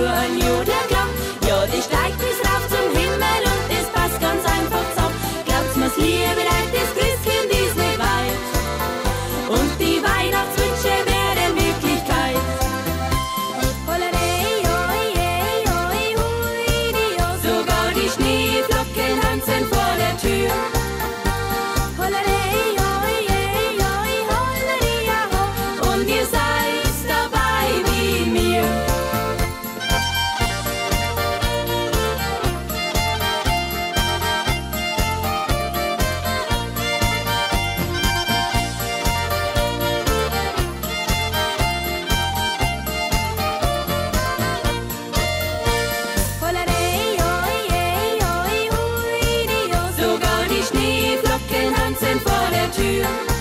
可爱。Schneeflocken tanzen vor der Tür.